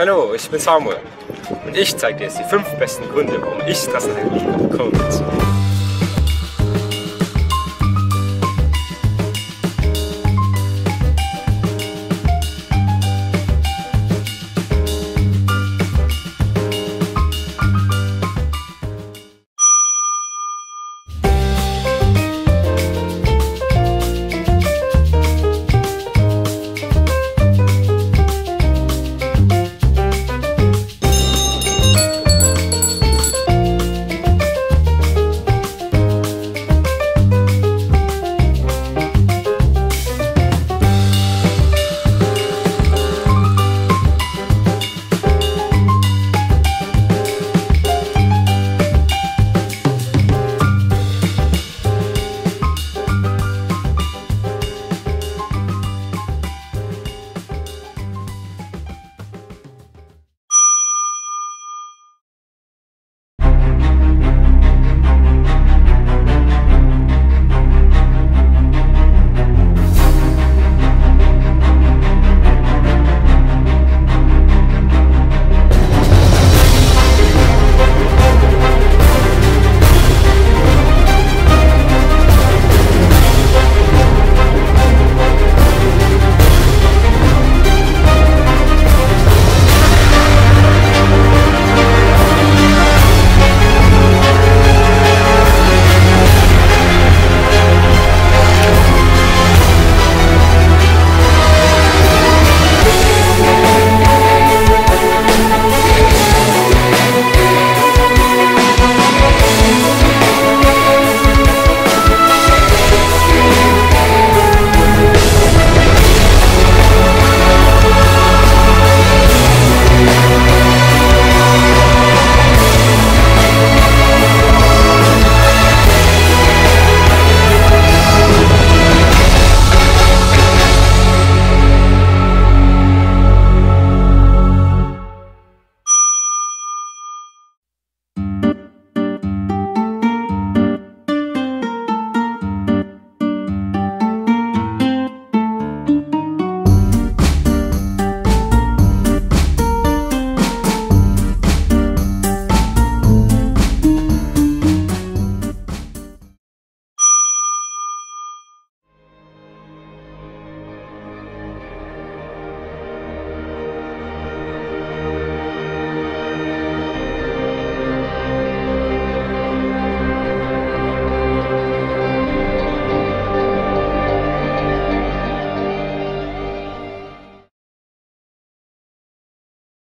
Hallo, ich bin Samuel und ich zeige dir jetzt die fünf besten Gründe, warum ich Straßenrennen liebe. Kommt.